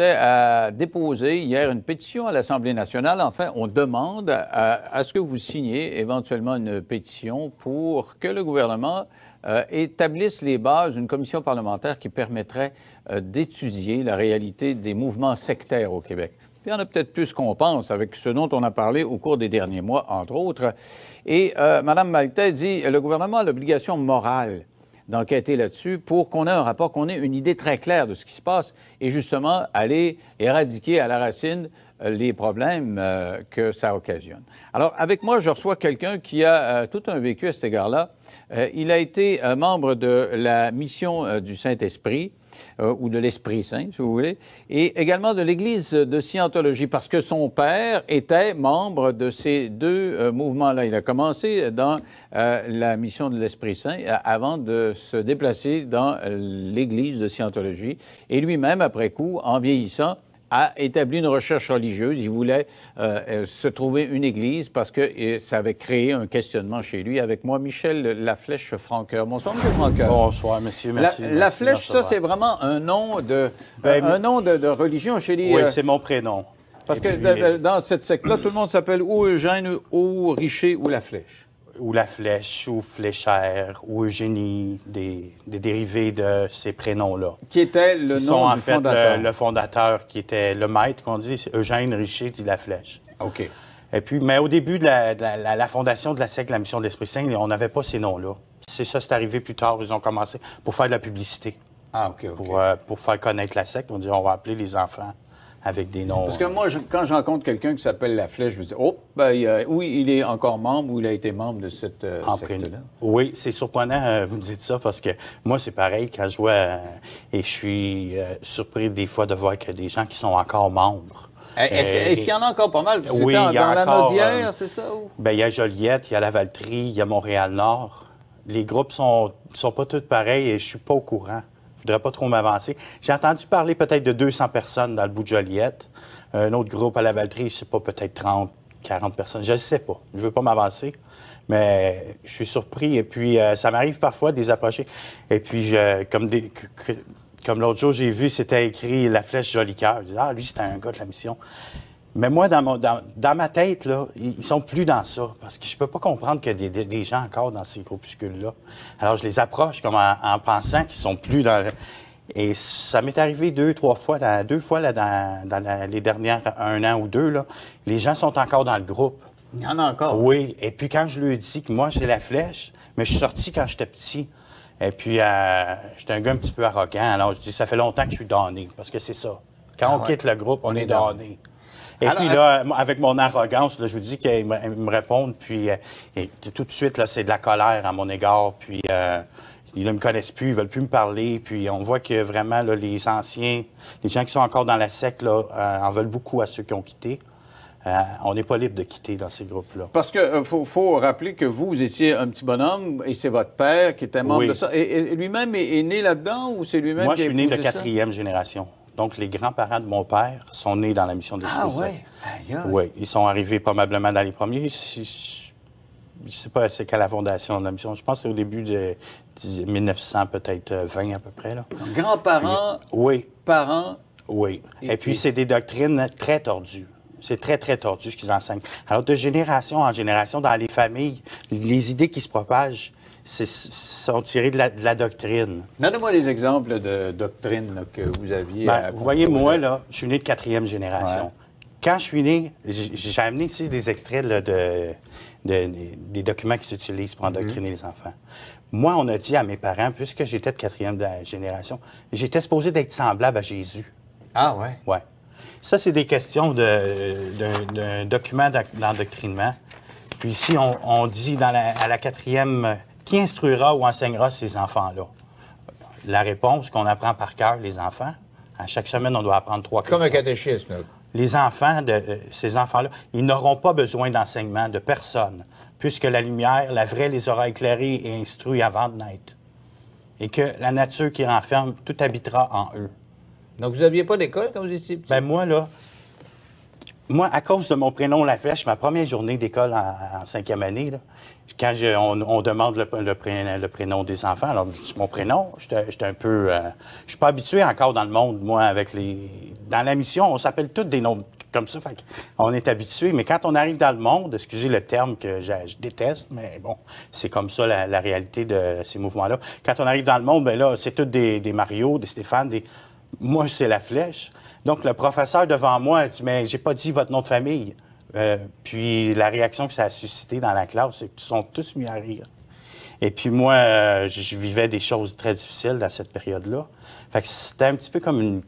a déposé hier une pétition à l'Assemblée nationale. Enfin, on demande à, ce que vous signiez éventuellement une pétition pour que le gouvernement euh, établisse les bases d'une commission parlementaire qui permettrait euh, d'étudier la réalité des mouvements sectaires au Québec. il y en a peut-être plus qu'on pense avec ce dont on a parlé au cours des derniers mois, entre autres. Et euh, Mme Maltais dit le gouvernement a l'obligation morale d'enquêter là-dessus pour qu'on ait un rapport, qu'on ait une idée très claire de ce qui se passe et justement aller éradiquer à la racine euh, les problèmes euh, que ça occasionne. Alors, avec moi, je reçois quelqu'un qui a euh, tout un vécu à cet égard-là. il a été membre de la mission du Saint-Esprit. Ou de l'Esprit Saint, si vous voulez, et également de l'Église de Scientologie, parce que son père était membre de ces deux mouvements-là. Il a commencé dans la mission de l'Esprit Saint avant de se déplacer dans l'Église de Scientologie. Et lui-même, après coup, en vieillissant, a établi une recherche religieuse. Il voulait euh, euh, se trouver une église parce que euh, ça avait créé un questionnement chez lui. Avec moi, Michel Laflèche Franqueur. Bonsoir, M. Franqueur. Bonsoir, monsieur. Merci. La, Flèche, ça, c'est vraiment un nom de, ben, un nom de, religion chez les... Oui, c'est mon prénom. Parce que dans cette secte-là, tout le monde s'appelle ou Eugène, ou Richer, ou La Flèche ou la flèche, ou fléchère, ou Eugénie, des, dérivés de ces prénoms-là. Qui était le qui nom sont, en fait, Le, fondateur, qui était le maître, qu'on dit, c'est Eugène Richer dit la flèche. OK. Et puis, mais au début de la, fondation de la secte, la mission de l'Esprit Saint, on n'avait pas ces noms-là. C'est ça, c'est arrivé plus tard. Ils ont commencé pour faire de la publicité. Ah, OK, OK. Pour, euh, pour faire connaître la secte. On dit, on va appeler les enfants avec des noms. Parce que moi, quand je rencontre quelqu'un qui s'appelle La Flèche, je me dis, oh, ben, oui, il est encore membre ou il a été membre de cette euh, secte-là. Oui, c'est surprenant, euh, vous me dites ça, parce que moi, c'est pareil, quand je vois, euh, et je suis surpris des fois de voir qu'il y a des gens qui sont encore membres. Eh, est-ce qu'il y en a encore pas mal? Oui, il y a dans encore, la c'est ça? Ou? Ben, il y a Joliette, il y a la Valtrie, il y a Montréal-Nord. Les groupes sont, sont pas tous pareils et je suis pas au courant voudrais pas trop m'avancer. J'ai entendu parler peut-être de 200 personnes dans le bout de Joliette. Un autre groupe à la Valtrie, je sais pas, peut-être 30, 40 personnes. Je ne sais pas. Je veux pas m'avancer. Mais je suis surpris. Et puis, euh, ça m'arrive parfois de les approcher. Et puis, je, comme, comme l'autre jour, j'ai vu, c'était écrit La Flèche Joli Cœur. Je dis, ah, lui, c'était un gars de la mission. Mais moi, dans, mon, dans, ma tête, là, ils sont plus dans ça. Parce que je peux pas comprendre qu'il y a des, gens encore dans ces groupuscules-là. Alors, je les approche comme en, pensant qu'ils sont plus dans... Et ça m'est arrivé deux, trois fois, deux fois là, dans, les dernières un an ou deux, là, les gens sont encore dans le groupe. Il y en a encore? Oui. Et puis quand je lui dis que moi, j'ai la flèche, mais je suis sorti quand j'étais petit. Et puis, euh, j'étais un gars un petit peu arrogant. Alors, je dis, ça fait longtemps que je suis donné, parce que c'est ça. Quand ah on quitte le groupe, on, est donné. Et puis là, avec mon arrogance, je vous dis qu'ils me, répondent, puis euh, tout de suite, là, c'est de la colère à mon égard, puis euh, ils ne me connaissent plus, ils veulent plus me parler, puis on voit que vraiment, les anciens, les gens qui sont encore dans la secte, là, euh, en veulent beaucoup à ceux qui ont quitté. on n'est pas libre de quitter dans ces groupes-là. Parce qu'il faut, rappeler que vous, vous étiez un petit bonhomme et c'est votre père qui était membre de ça. Et, lui-même est, né là-dedans ou c'est lui-même Moi, je suis né de quatrième génération. Donc, les grands-parents de mon père sont nés dans la mission des ah, oui? Oui, ils sont arrivés probablement dans les premiers. Je ne sais pas c'est qu'à la fondation de la mission? Je pense que c'est au début de, 1900, peut-être 20 à peu près. Grands-parents, oui. parents. Oui. Et, puis, c'est des doctrines très tordues. C'est très, très tordu ce qu'ils enseignent. Alors, de génération en génération, dans les familles, les idées qui se propagent, sont tirés de la, doctrine. Donnez-moi des exemples de doctrines que vous aviez. Ben, vous voyez, moi, là, je suis né de quatrième génération. Quand je suis né, j'ai amené ici des extraits de, des documents qui s'utilisent pour endoctriner mhm. les enfants. Moi, on a dit à mes parents, puisque j'étais de quatrième génération, j'étais supposé d'être semblable à Jésus. Ah ouais? Ouais. Ça, c'est des questions d'un document d'endoctrinement. Puis ici, on, dit dans à la quatrième qui instruira ou enseignera ces enfants-là? La réponse qu'on apprend par cœur, les enfants. À chaque semaine, on doit apprendre trois questions. Comme un catéchisme. Les enfants de euh, ces enfants-là, ils n'auront pas besoin d'enseignement de personne, puisque la lumière, la vraie, les aura éclairés et instruits avant de naître. Et que la nature qui renferme, tout habitera en eux. Donc, vous n'aviez pas d'école quand vous étiez petit? Bien, moi, là, moi, à cause de mon prénom La Flèche, ma première journée d'école en, cinquième année, là, quand on, demande le, prénom des enfants, alors c'est mon prénom, j'étais un peu... Euh, je suis pas habitué encore dans le monde, moi, avec les... Dans la mission, on s'appelle tous des noms comme ça, fait on est habitué. Mais quand on arrive dans le monde, excusez le terme que je, déteste, mais bon, c'est comme ça la, réalité de ces mouvements-là. Quand on arrive dans le monde, ben là, c'est tous des, des Mario, des Stéphane, des... Moi, c'est la flèche. Donc, le professeur devant moi a dit, mais j'ai pas dit votre nom de famille. Euh, puis la réaction que ça a suscité dans la classe, c'est qu'ils sont tous mis à rire. Et puis moi, euh, je vivais des choses très difficiles dans cette période-là. Fait que c'était un petit peu comme une,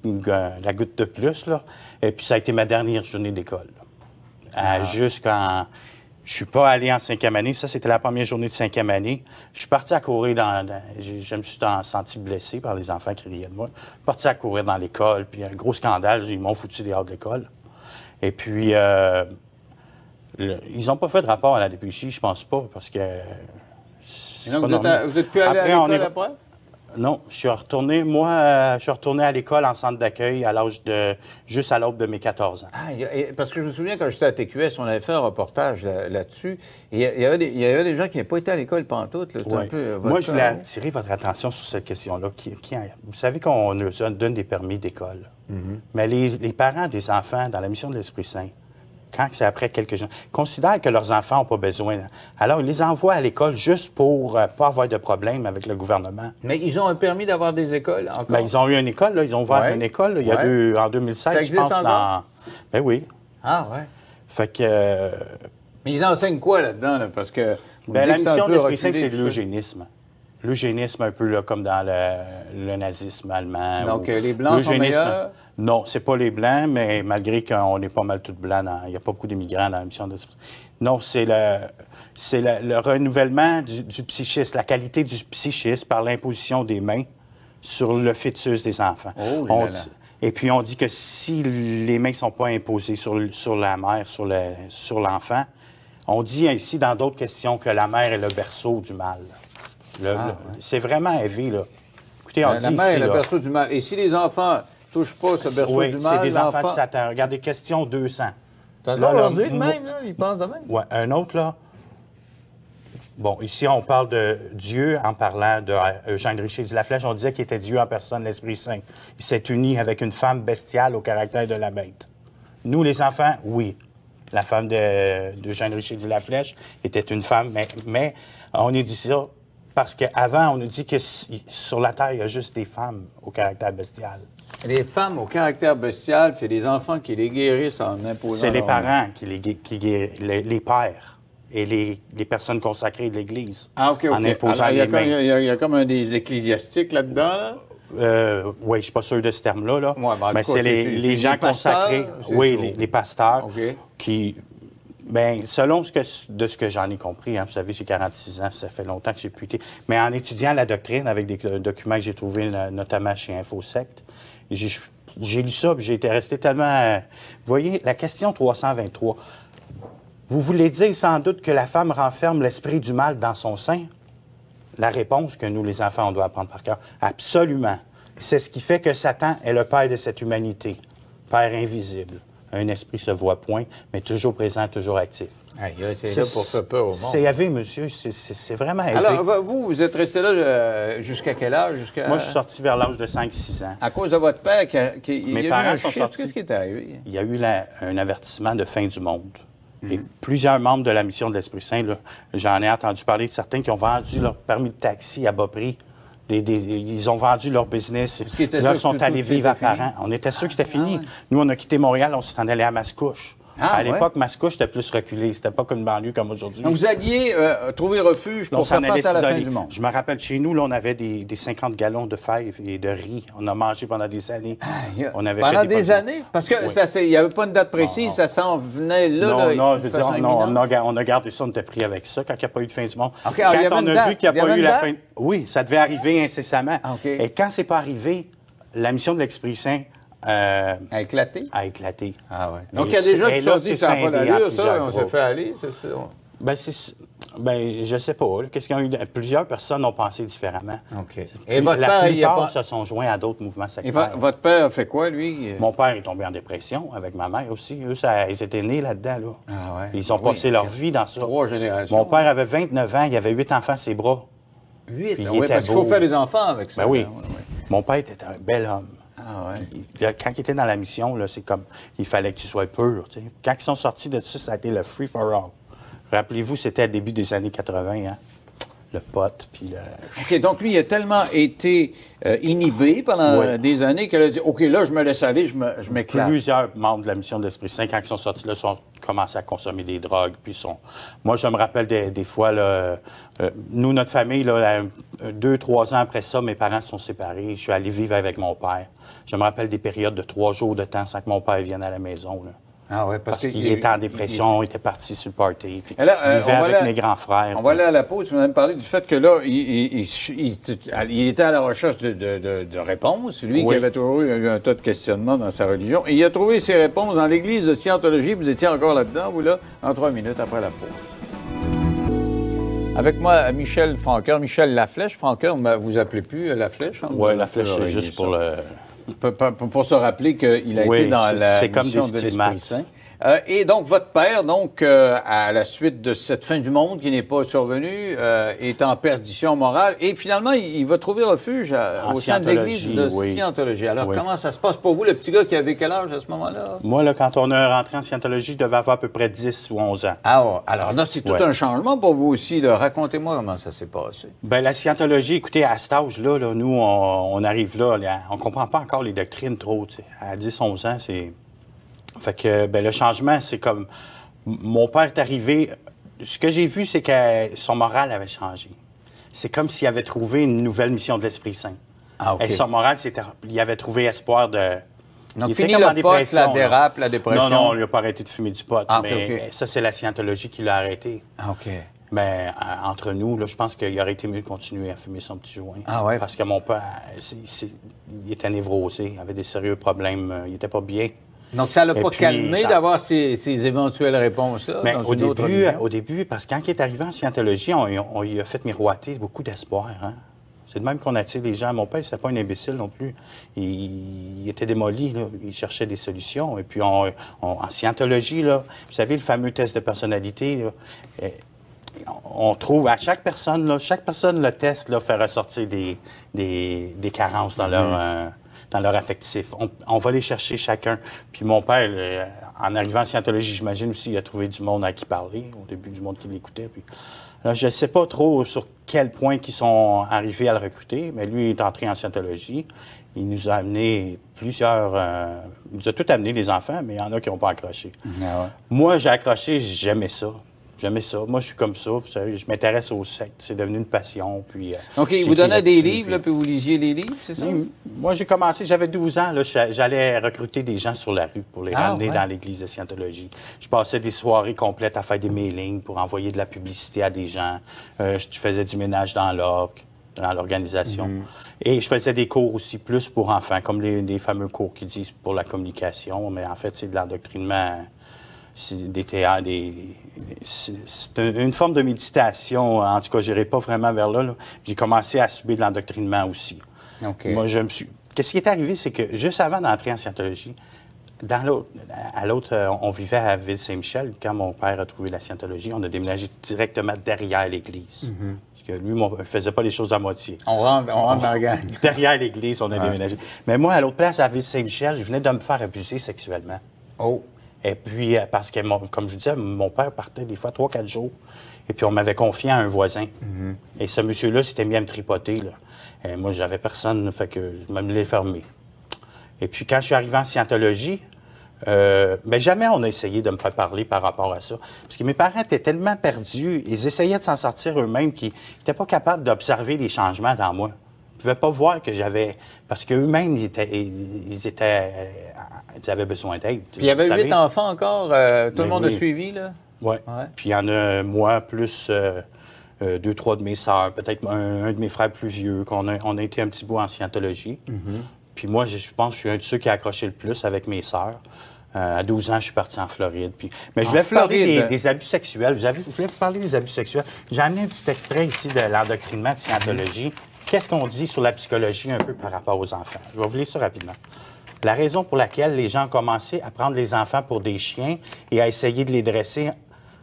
la goutte de plus, là. Et puis ça a été ma dernière journée d'école. Ah. Jusqu'en... Je suis pas allé en cinquième année. Ça, c'était la première journée de cinquième année. Je suis parti à courir dans... je, me suis senti blessé par les enfants qui riaient de moi. Je suis parti à courir dans l'école, puis un gros scandale. Ils m'ont foutu dehors de l'école. Et puis... Euh, ils n'ont pas fait de rapport à la DPJ, je pense pas, parce que. vous, êtes plus allé à l'école après? Non, je suis retourné, moi, euh, je suis retourné à l'école en centre d'accueil à l'âge de, juste à l'aube de mes 14 ans. Ah, parce que je me souviens quand j'étais à TQS, on avait fait un reportage là-dessus. il, y avait des, gens qui n'avaient pas été à l'école pendant tout. Euh, moi, je voulais attirer votre attention sur cette question-là. vous savez qu'on donne des permis d'école. Mm-hmm. Mais les, les parents des enfants dans la mission de l'Esprit Saint, quand c'est après quelques jours, considèrent que leurs enfants n'ont pas besoin. Alors, ils les envoient à l'école juste pour ne euh, pas avoir de problème avec le gouvernement. Mais ils ont un permis d'avoir des écoles encore? Bien, ils ont eu une école, là. Ils ont ouvert une école, il y a eu en 2016, je pense. Dans... Ben oui. Ah, ouais. Fait que. Euh, Mais ils enseignent quoi là-dedans, Parce que. Ben, la mission de l'Esprit Saint, c'est l'eugénisme. L'eugénisme, un peu là, comme dans le, nazisme allemand. Donc, euh, les Blancs sont meilleurs? Non, c'est pas les Blancs, mais malgré qu'on est pas mal tous blancs, il n'y a pas beaucoup d'immigrants dans la mission de... Non, c'est le, c'est le, renouvellement du, psychisme, la qualité du psychisme par l'imposition des mains sur le fœtus des enfants. Oh, et puis on dit que si les mains ne sont pas imposées sur, sur la mère, sur, le, sur l'enfant, on dit ainsi dans d'autres questions que la mère est le berceau du mal. Ah, c'est vraiment élevé, là. Écoutez, on dit la mère est le berceau du mal. Et si les enfants touche pas ce berceau oui, du mal. c'est des enfants de Satan. Regardez, question 200. T'as aujourd'hui de même, là? Ils pensent de même? Oui. Un autre, là. Bon, ici, on parle de Dieu en parlant de Eugène Richer de la Flèche. On disait qu'il était Dieu en personne, l'Esprit Saint. Il s'est uni avec une femme bestiale au caractère de la bête. Nous, les enfants, oui. La femme d'Eugène de, Richer de la Flèche était une femme, mais, mais on a dit ça parce qu'avant, on nous dit que sur la terre, il y a juste des femmes au caractère bestial. Les femmes au caractère bestial, c'est les enfants qui les guérissent en imposant. C'est les parents qui les, qui guérissent, les, pères et les, personnes consacrées de l'Église. Ah, OK, OK. En imposant il, y a comme, il, y a, comme un des ecclésiastiques là-dedans, euh, oui, je ne suis pas sûr de ce terme-là. Là. Ben, mais c'est les, gens consacrés, oui, les, pasteurs, qui, Bien, selon ce que, de ce que j'en ai compris, hein, vous savez, j'ai 46 ans, ça fait longtemps que j'ai pu... Mais en étudiant la doctrine avec des documents que j'ai trouvés notamment chez InfoSect, j'ai lu ça, j'ai été resté tellement. Euh, vous voyez, la question 323. Vous voulez dire sans doute que la femme renferme l'esprit du mal dans son sein? La réponse que nous, les enfants, on doit apprendre par cœur. Absolument. C'est ce qui fait que Satan est le père de cette humanité, père invisible. Un esprit se voit point, mais toujours présent, toujours actif. c'est là pour faire peur au monde. C'est élevé, monsieur. C'est vraiment élevé. Alors, vous, vous êtes resté là euh, jusqu'à quel âge? Moi, je suis sorti vers l'âge de 5-6 ans. À cause de votre père qui, Mes parents sont sortis. Qu'est-ce qui est arrivé? Il y a eu un avertissement de fin du monde. Mhm. Et plusieurs membres de la mission de l'Esprit Saint, j'en ai entendu parler de certains qui ont vendu leur permis de taxi à bas prix ils ont vendu leur business. Là, ils sont allés vivre à Paris. On était sûrs que c'était fini. Ah, Nous, on a quitté Montréal, on s'est en allé à Mascouche. Ah, à l'époque, Mascouche était plus reculé. C'était pas comme une banlieue comme aujourd'hui. Vous alliez euh, trouver refuge pour faire face à la fin du monde. Je me rappelle, chez nous, là, on avait des, 50 gallons de fèves et de riz. On a mangé pendant des années. on avait pendant des, années? Parce qu'il n'y avait pas une date précise, ça s'en venait là. Non, là, non, je veux dire, non, on, a, on a gardé ça, on était pris avec ça quand il n'y a pas eu de fin du monde. quand on a vu qu'il n'y a pas eu la fin... Oui, ça devait arriver incessamment. Ah, et quand c'est pas arrivé, la mission de l'Esprit Saint euh, a éclaté? A éclaté. Ah ouais. Donc, il y a des gens qui sont dit, ça n'a pas l'allure, ça, on s'est fait aller, c'est ça? Ben, Ben, je sais pas. Qu'est-ce qu'il y a eu? Plusieurs personnes ont pensé différemment. OK. Et votre la père, il a plupart pas... se sont joints à d'autres mouvements Et sectaires. vo- votre père a fait quoi, lui? Mon père est tombé en dépression avec ma mère aussi. Eux, ça- ils étaient nés là-dedans. Là. Ah ouais. Ils ont Oui, passé leur vie dans ça. Trois générations. Mon père avait 29 ans, il avait huit enfants à ses bras. Huit? Ah oui, parce qu'il faut faire des enfants avec ça. Ben oui. là. Ouais, ouais. Mon père était un bel homme. Ah ouais. Quand il était dans la mission, c'est comme il fallait que tu sois pur. Quand ils sont sortis de ça, ça a été le free for all. Rappelez-vous, c'était au début des années 80, hein? Le pote, puis le. OK, donc lui, il a tellement été euh, inhibé pendant Ouais. des années qu'elle a dit OK, là, je me laisse aller, je m'éclate. Plusieurs membres de la mission de l'Esprit Saint, quand ils sont sortis là, sont commencé à consommer des drogues. Puis sont... Moi, je me rappelle des, des fois, là, euh, nous, notre famille, là, euh, deux, trois ans après ça, mes parents se sont séparés. Je suis allé vivre avec mon père. Je me rappelle des périodes de trois jours de temps sans que mon père vienne à la maison. là. Ah ouais, parce, qu'il était en dépression, il était parti sur le party. Puis Et là, euh, il vivait avec mes grands frères. On va aller à la pause. Tu m'as même parlé du fait que là, il, était à la recherche de, de- de- de réponses. Lui qui avait toujours eu un tas de questionnements dans sa religion. Et il a trouvé ses réponses dans l'église de Scientologie. Vous étiez encore là-dedans, vous, là, en trois minutes après la pause. Avec moi, Michel Franqueur. Michel Laflèche. Franqueur, vous appelez plus euh, Laflèche? hein? Oui, Vous la flèche, c'est juste ça. pour le. Pour, pour- pour se rappeler qu'il a Oui, été dans la c'est comme mission des de l'Esprit. Saint. Euh, et donc, votre père, donc, euh, à la suite de cette fin du monde qui n'est pas survenue, euh, est en perdition morale. Et finalement, il, il va trouver refuge à- au sein de l'église de Scientologie, oui. Scientologie. Alors, Oui. comment ça se passe pour vous, le petit gars qui avait quel âge à ce moment-là? Moi, là, quand on est rentré en Scientologie, je devais avoir à peu près 10 ou 11 ans. Ah, ouais. alors là, c'est tout Ouais. un changement pour vous aussi. Racontez-moi comment ça s'est passé. Ben, la scientologie, écoutez, à cet âge-là, là, nous, on, on arrive là, là, on comprend pas encore les doctrines trop. À 10, 11 ans, c'est. Fait que, ben, le changement, c'est comme. Mon père est arrivé. Ce que j'ai vu, c'est que son moral avait changé. C'est comme s'il avait trouvé une nouvelle mission de l'Esprit Saint. Ah. Et son moral, c'était. Il avait trouvé espoir de. Donc, il fini comme le en pot, dépression, la là. dérape, la dépression. Non, non, on lui a pas arrêté de fumer du pot. Ah, mais ça, c'est la scientologie qui l'a arrêté. Ah, OK. Mais euh, entre nous, là, je pense qu'il aurait été mieux de continuer à fumer son petit joint. Ah ouais? Parce que mon père, il était névrosé, il avait des sérieux problèmes, euh, il était pas bien. Donc, ça l'a Et pas puis, calmé ça- d'avoir ces, ces éventuelles réponses-là dans au une début, religion? au début, parce que quand il est arrivé en scientologie, on, on lui a fait miroiter beaucoup d'espoir. hein. C'est de même qu'on attire les gens. Mon père, c'était pas un imbécile non plus. Il, il était démoli, là. il cherchait des solutions. Et puis, on, on- en scientologie, là, vous savez, le fameux test de personnalité, là, on trouve à chaque personne, là, chaque personne le test là, fait ressortir des, des, des carences dans leur, euh, dans leur affectif. On, on va les chercher chacun. Puis mon père, euh, en arrivant en scientologie, j'imagine aussi, il a trouvé du monde à qui parler, au début du monde qui l'écoutait. Puis je ne sais pas trop sur quel point ils sont arrivés à le recruter, mais lui est entré en scientologie. Il nous a amené plusieurs... euh, il nous a tout amené, les enfants, mais il y en a qui n'ont pas accroché. Ah ouais. Moi, j'ai accroché, j'aimais ça. J'aimais ça. Moi, je suis comme ça. Vous savez, je m'intéresse aux sectes. C'est devenu une passion. Puis, euh, il vous donnait des livres, là, puis- puis vous lisiez les livres, c'est ça? Oui, Moi, j'ai commencé, j'avais 12 ans. J'allais recruter des gens sur la rue pour les Ah, ramener ouais. dans l'église de Scientologie. Je passais des soirées complètes à faire des mailings pour envoyer de la publicité à des gens. Euh, je faisais du ménage dans l'orgue, dans l'organisation. Mhm. Et je faisais des cours aussi plus pour enfants, comme les, les fameux cours qui disent pour la communication. Mais en fait, c'est de l'endoctrinement c'est des théâtres, des... c'est c'est un- une forme de méditation. En tout cas, je n'irai pas vraiment vers là. là. J'ai commencé à subir de l'endoctrinement aussi. Moi, je me suis... Qu'est-ce qui est arrivé, c'est que juste avant d'entrer en scientologie, dans l'autre, à l'autre, euh, on vivait à Ville-Saint-Michel. Quand mon père a trouvé la scientologie, on a déménagé directement derrière l'église. Parce que lui, mon- il faisait pas les choses à moitié. On rentre, on rentre dans la gang. Derrière l'église, on a déménagé. Mais moi, à l'autre place, à Ville-Saint-Michel, je venais de me faire abuser sexuellement. Oh. Et puis, euh, parce que, mon- comme je vous disais, mon père partait des fois trois, quatre jours. Et puis, on m'avait confié à un voisin. Et ce monsieur-là s'était mis à me tripoter. Là. Et moi, j'avais personne, fait que je me l'ai fermé. Et puis, quand je suis arrivé en scientologie, euh, ben, jamais on a essayé de me faire parler par rapport à ça. Parce que mes parents étaient tellement perdus, ils essayaient de s'en sortir eux-mêmes qu'ils n'étaient pas capables d'observer les changements dans moi. Ils ne pouvaient pas voir que j'avais... Parce qu'eux-mêmes, ils, étaient, ils, étaient, euh, ils avaient besoin d'aide. Puis il y avait huit enfants encore. euh, tout le Ben monde a oui. suivi, là? Ouais. Ouais. Puis il y en a moi, plus euh, euh, deux, trois de mes sœurs, peut-être un, un de mes frères plus vieux, qu'on a, on a été un petit bout en scientologie. Mm-hmm. Puis moi, je, je pense que je suis un de ceux qui a accroché le plus avec mes sœurs. Euh, à 12 ans, je suis parti en Floride. Puis... Mais je voulais vous parler des, des abus sexuels. Vous avez, voulais vous parler des abus sexuels? J'ai amené un petit extrait ici de l'endoctrinement de scientologie. Qu'est-ce qu'on dit sur la psychologie un peu par rapport aux enfants? Je vais vous lire ça rapidement. La raison pour laquelle les gens ont commencé à prendre les enfants pour des chiens et à essayer de les dresser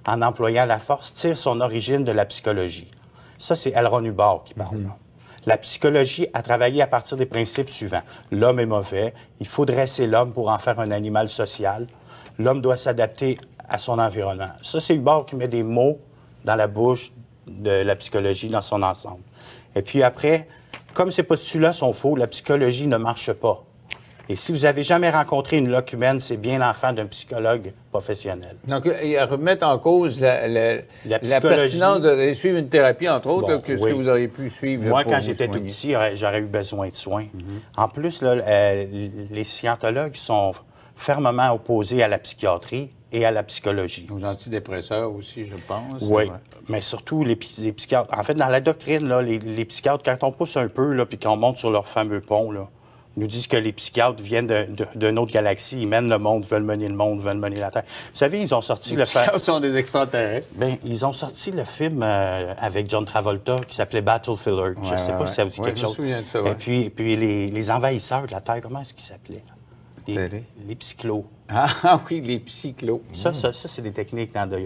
en employant la force tire son origine de la psychologie. Ça, c'est Elron Hubbard qui parle. là. La psychologie a travaillé à partir des principes suivants. L'homme est mauvais, il faut dresser l'homme pour en faire un animal social. L'homme doit s'adapter à son environnement. Ça, c'est Hubbard qui met des mots dans la bouche de la psychologie dans son ensemble. Et puis après, comme ces postulats sont faux, la psychologie ne marche pas. Et si vous avez jamais rencontré une loque humaine, c'est bien l'enfant d'un psychologue professionnel. Donc, ils remettent en cause la, la, La la pertinence de suivre une thérapie, entre autres, Bon, là, que ce que vous auriez pu suivre. Moi, pour quand j'étais tout petit, j'aurais- eu besoin de soins. En plus, là, euh, les scientologues sont fermement opposés à la psychiatrie et à la psychologie. Aux antidépresseurs aussi, je pense. Oui, mais surtout les, psy- les psychiatres. En fait, dans la doctrine, là, les, les psychiatres, quand on pousse un peu, là, puis qu'on monte sur leur fameux pont, là, nous disent que les psychiatres viennent d'une autre galaxie, ils mènent le monde, veulent mener le monde, veulent mener la Terre. Vous savez, ils ont sorti le Ce sont des extraterrestres. Ben, ils ont sorti le film euh, avec John Travolta qui s'appelait Battlefield. Je Ouais, ne sais ouais, pas si ça vous dit quelque je me chose. souviens de ça. Et puis, puis les, les envahisseurs de la Terre, comment est-ce qu'ils s'appelaient? Les, les- psychlos. Ah, oui, les psychlos. Ça, ça, ça, c'est des techniques dans de-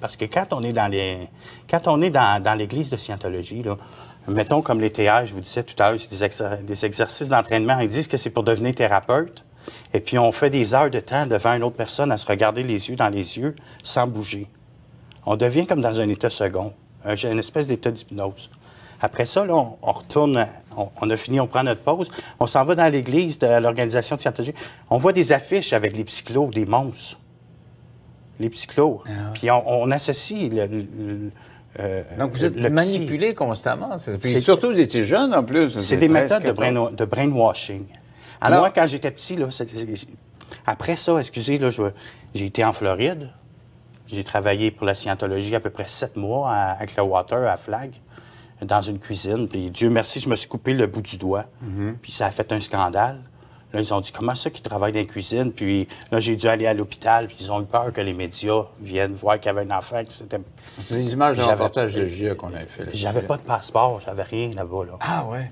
Parce que quand on est dans les. Quand on est dans, dans l'église de Scientologie, là, mettons comme les TH, je vous disais tout à l'heure, c'est des, exer- des exercices d'entraînement. Ils disent que c'est pour devenir thérapeute. Et puis on fait des heures de temps devant une autre personne à se regarder les yeux dans les yeux sans bouger. On devient comme dans un état second, un- une espèce d'état d'hypnose. Après ça, là, on, on retourne, on, on a fini, on prend notre pause, on s'en va dans l'église de l'organisation de Scientologie. On voit des affiches avec les psychlos, des monstres. Les psychlos. Puis on, on associe le, le- euh, Donc, vous êtes manipulé constamment. c'est- Puis surtout, vous étiez jeune en plus. C'est des 13, méthodes de, 14. brain- de brainwashing. Alors- Moi, quand j'étais petit, là, après ça, excusez, là, j'ai été en Floride. J'ai travaillé pour la scientologie à peu près sept mois à, à Clearwater, à Flag, dans une cuisine. Puis Dieu merci, je me suis coupé le bout du doigt. Puis ça a fait un scandale. Là, ils ont dit comment ça qu'ils travaillent dans la cuisine. Puis là, j'ai dû aller à l'hôpital. Puis ils ont eu peur que les médias viennent voir qu'il y avait un enfant. que c'était- C'est des images de reportage de GIA qu'on avait fait. là. J'avais pas de passeport, j'avais rien là-bas. Là. Ah, ouais.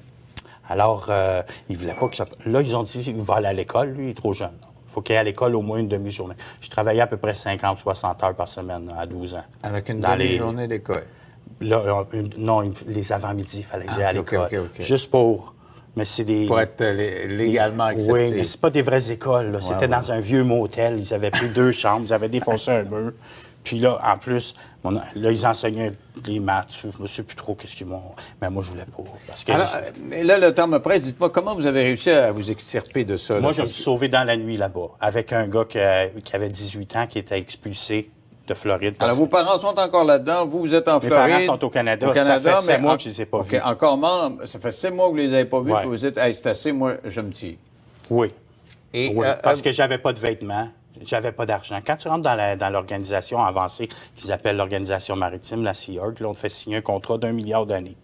Alors, euh, il voulait pas que ça... Là, ils ont dit qu'il va aller à l'école, lui, il est trop jeune. Il faut qu'il aille à l'école au moins une demi-journée. Je travaillais à peu près 50-60 heures par semaine à 12 ans. Avec une les- demi-journée d'école. Là, euh, une- non, une- les avant-midi, il fallait que j'aille à Ah, ok, l'école. Juste pour... Mais c'est des... Pour être euh, lé- légalement accepté. Oui, mais c'est pas des vraies écoles. C'était ouais. dans un vieux motel. Ils avaient pris deux chambres, ils avaient défoncé un mur. Puis là, en plus, mon- là, ils enseignaient les maths. Je ne sais plus trop qu'est-ce qu'ils m'ont... Mais moi, je voulais pas. Parce que Alors, j- euh, mais là, le temps me presse. Dites-moi, comment vous avez réussi à vous extirper de ça? là? Moi, je me suis sauvé dans la nuit là-bas, avec un gars qui avait 18 ans, qui était expulsé de Floride. Alors, vos parents sont encore là-dedans. Vous, vous êtes en Mes Floride. parents sont au Canada. Ça fait sept mois que je les ai pas vus. encore membres. Ça fait sept mois que vous les avez pas vus. Ouais. vous dites, hey, c'est assez, moi, je me tire. Oui. Et, Oui, euh, parce euh, que j'avais pas de vêtements, j'avais pas d'argent. Quand tu rentres dans l'organisation avancée qu'ils appellent l'organisation maritime, la Sea Org, là, on te fait signer un contrat d'un milliard d'années.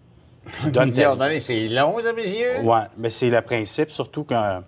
Tu donnes ta milliard d'années, c'est long, ça, messieurs? Oui, mais c'est le principe, surtout quand.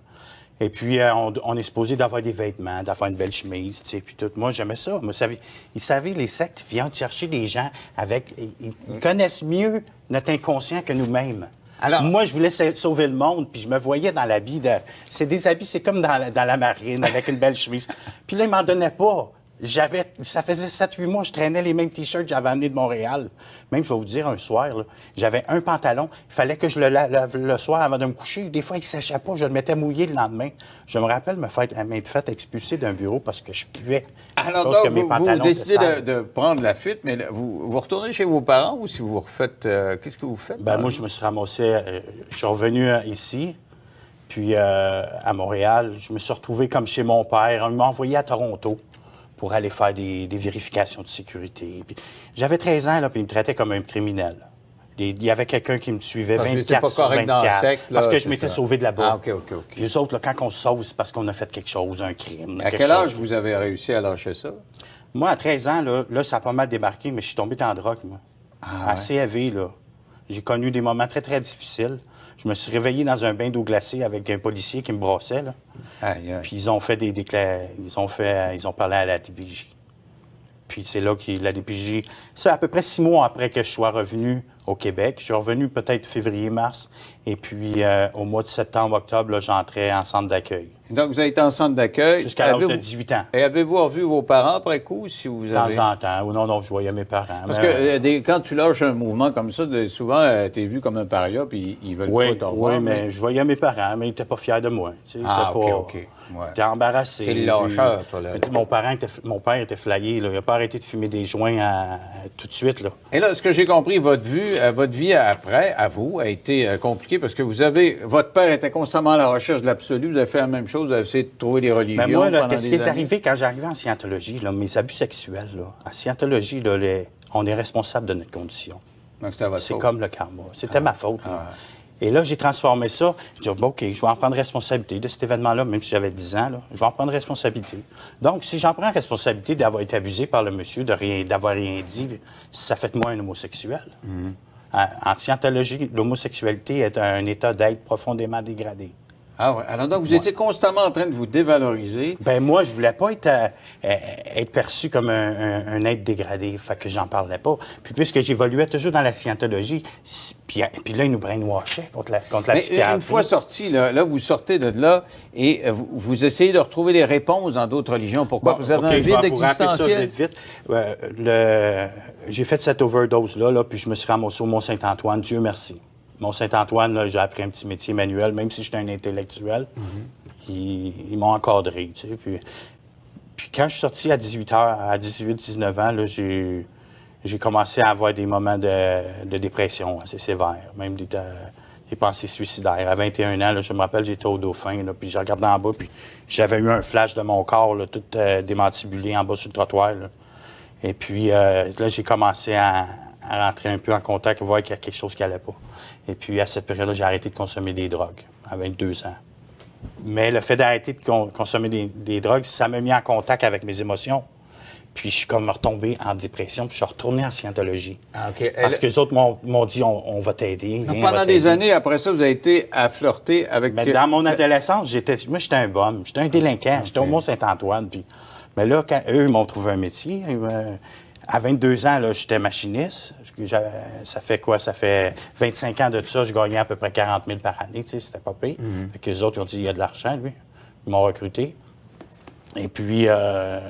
Et puis, euh, on, on est supposé d'avoir des vêtements, d'avoir une belle chemise, tu sais, puis tout. Moi, j'aimais ça. Moi, savez, ils savaient, les sectes viennent chercher des gens avec. Ils, connaissent mieux notre inconscient que nous-mêmes. Alors- Moi, je voulais sa- sauver le monde, puis je me voyais dans l'habit de. C'est des habits, c'est comme dans la, dans la marine, avec une belle chemise. Puis là, ils m'en donnaient pas. J'avais, ça faisait 7-8 mois, je traînais les mêmes t-shirts que j'avais amenés de Montréal. Même, je vais vous dire, un soir, là, j'avais un pantalon. Il fallait que je le la- lave le soir avant de me coucher. Des fois, il ne séchait pas. Je le mettais mouillé le lendemain. Je me rappelle me faire, m'être fait expulser d'un bureau parce que je puais. Alors, que mes vous, vous pantalons étaient décidez de, prendre la fuite, mais vous, vous retournez chez vos parents ou si vous refaites. euh, Qu'est-ce que vous faites? Ben, moi, je me suis ramassé. euh, je suis revenu euh, ici, puis à Montréal. Je me suis retrouvé comme chez mon père. Il m'a envoyé à Toronto pour aller faire des, des vérifications de sécurité. J'avais 13 ans, là, puis il me traitait comme un criminel. Il y avait quelqu'un qui me suivait Parce que t'étais 24 pas sur correct dans la 24. secte, là, parce que je m'étais sauvé de. Ah, OK, OK, OK. Puis eux autres, là, quand on se sauve, c'est parce qu'on a fait quelque chose, un crime. À quel âge chose. vous avez réussi à lâcher ça? Moi, à 13 ans, là, là, ça a pas mal débarqué, mais je suis tombé dans la drogue, moi. Ah, Assez élevé, là. J'ai connu des moments très, très difficiles. Je me suis réveillé dans un bain d'eau glacée avec un policier qui me brossait. Là. Aïe, aïe. Puis ils ont fait des déclarations. Ils ont fait. Ils ont parlé à la DPJ. Puis c'est là que la DPJ. C'est à peu près six mois après que je sois revenu au Québec. Je suis revenu peut-être février-mars. Et puis euh, au mois de septembre-octobre, j'entrais en centre d'accueil. Donc, vous avez été en centre d'accueil. Jusqu'à l'âge de Avez-vous- 18 ans. Et avez-vous revu vos parents après coup, si vous De avez... temps en temps. Ou non, non, je voyais mes parents. Parce Mais, que euh, des- quand tu lâches un mouvement comme ça, de- souvent, tu es vu comme un paria, puis ils veulent Oui, pas t'en oui, mais je voyais mes parents, mais ils n'étaient pas fiers de moi. tu sais, Ils Ah, étaient OK, pas- OK. Ouais. T'es le lâcheur, toi, là. Mon, parent était- mon père était flyé. Là. Il n'a pas arrêté de fumer des joints à- tout de suite. Là. Et là, ce que j'ai compris, votre, vue, euh, votre vie après, à vous, a été euh, compliquée parce que vous avez... Votre père était constamment à la recherche de l'absolu. Vous avez fait la même chose. Vous avez essayé de trouver des religions Mais moi, qu'est-ce qui est arrivé quand j'arrivais en scientologie, là, mes abus sexuels, là, en scientologie, là, les- on est responsable de notre condition. C'est comme le karma. C'était ma faute. Ah. Et là, j'ai transformé ça. Je dis, bon, OK, je vais en prendre responsabilité de cet événement-là, même si j'avais 10 ans. Là, je vais en prendre responsabilité. Donc, si j'en prends responsabilité d'avoir été abusé par le monsieur, de rien, d'avoir rien dit, ça fait de moi un homosexuel. En, en scientologie, l'homosexualité est un état d'être profondément dégradé. Ah ouais. Alors, donc, vous étiez constamment en train de vous dévaloriser. Ben moi, je voulais pas être, euh, euh, être perçu comme un, un- un être dégradé, fait que j'en parlais pas. Puis puisque j'évoluais toujours dans la scientologie, puis, euh, puis là, ils nous brainwashaient contre la, contre la Mais psychiatrie. une fois sorti, là, là, vous sortez de là et vous, vous essayez de retrouver des réponses dans d'autres religions. Pourquoi? Bon, vous avez OK, un vide existentiel. vite, vite. Euh, le- J'ai fait cette overdose-là, là, puis je me suis ramassé au Mont-Saint-Antoine. Dieu merci. Mont-Saint-Antoine, j'ai appris un petit métier manuel, même si j'étais un intellectuel. Ils, ils m'ont encadré, tu sais. Puis, puis quand je suis sorti à 18 heures, à 18-19 ans, là, j'ai, j'ai commencé à avoir des moments de, de dépression assez sévères, même des, euh, des pensées suicidaires. À 21 ans, là, je me rappelle, j'étais au Dauphin, là, puis je regardais en bas, puis j'avais eu un flash de mon corps, là, tout euh, démantibulé en bas sur le trottoir. là. Et puis euh, là, j'ai commencé à, à rentrer un peu en contact, voir qu'il y a quelque chose qui allait pas. Et puis à cette période-là, j'ai arrêté de consommer des drogues à 22 ans. Mais le fait d'arrêter de con- consommer des, des drogues, ça m'a mis en contact avec mes émotions. Puis je suis comme retombé en dépression, puis je suis retourné en scientologie. Ah. Parce que les autres m'ont m'ont dit on, on va t'aider. Pendant des années, après ça, vous avez été à flirter avec... Mais dans mon adolescence, j'étais, moi, j'étais un bum, j'étais un délinquant, j'étais au Mont-Saint-Antoine. Puis, mais là, quand eux, m'ont trouvé un métier, ils me- à 22 ans, j'étais machiniste. Ça fait quoi? Ça fait 25 ans de ça, je gagnais à peu près 40 000 par année, tu sais, c'était pas payé. Fait que les autres, ils ont dit, il y a de l'argent, lui. Ils m'ont recruté. Et puis, euh,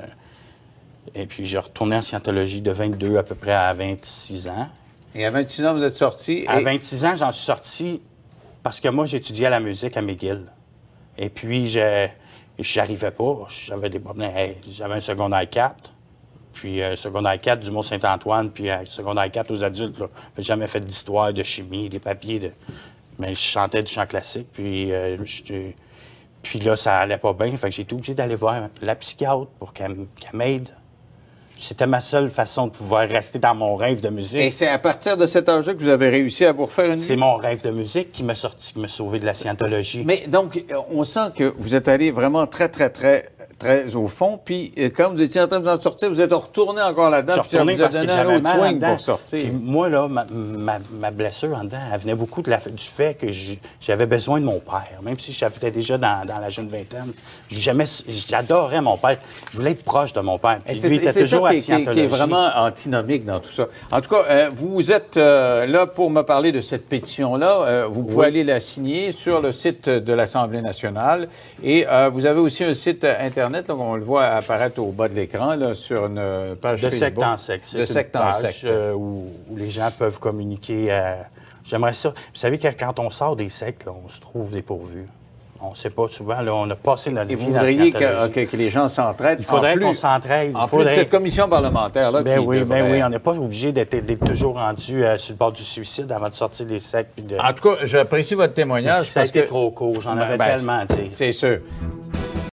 et puis, j'ai retourné en scientologie de 22 à peu près à 26 ans. Et à 26 ans, vous êtes sorti. À et- 26 ans, j'en suis sorti parce que moi, j'étudiais la musique à McGill. Et puis, je j'arrivais pas. J'avais des problèmes. Hey, J'avais un secondaire 4. Puis, euh, secondaire 4 du Mont-Saint-Antoine. Puis, euh, secondaire 4 aux adultes. Là. J'ai jamais fait d'histoire, de chimie, des papiers. De... Mais je chantais du chant classique. Puis, euh, puis là, ça allait pas bien. Fait que j'ai été obligé d'aller voir la psychiatre pour qu'elle m'aide. C'était ma seule façon de pouvoir rester dans mon rêve de musique. Et c'est à partir de cet âge-là que vous avez réussi à vous refaire une C'est mon rêve de musique qui m'a sorti, qui m'a sauvé de la scientologie. Mais donc, on sent que vous êtes allé vraiment très, très, très, très au fond. Puis, euh, quand vous étiez en train de vous en sortir, vous êtes retourné encore là-dedans. Je puis ça retourné parce que j'avais mal en dedans. pour sortir. Puis moi, là, ma, ma- ma blessure en dedans, elle venait beaucoup de la- du fait que j'avais besoin de mon père. Même si j'étais déjà dans, dans la jeune vingtaine, j'adorais mon père. Je voulais être proche de mon père. Puis lui était toujours ça qui, qui est vraiment antinomique dans tout ça. En tout cas, euh, vous êtes euh, là pour me parler de cette pétition-là. Euh, vous pouvez Oui. aller la signer sur le site de l'Assemblée nationale. Et vous avez aussi un site euh, Internet, là, on le voit apparaître au bas de l'écran, là, sur une euh, page De Facebook. secte en secte. De secte en secte. euh, où, où les gens peuvent communiquer. euh, J'aimerais ça. Vous savez que quand on sort des sectes, là, on se trouve dépourvu. On ne sait pas souvent. Là, on a passé notre Et vie vous dans voudriez que, les gens s'entraident. Il faudrait plus- qu'on s'entraide. Il En plus de faudrait- cette commission parlementaire-là. Ben qui oui, ben devrait- oui, on n'est pas obligé d'être toujours rendu euh, sur le bord du suicide avant de sortir des sectes. de- En tout cas, j'apprécie votre témoignage. Si ça a été que- trop court, j'en Ben, avais ben, tellement. C'est sûr.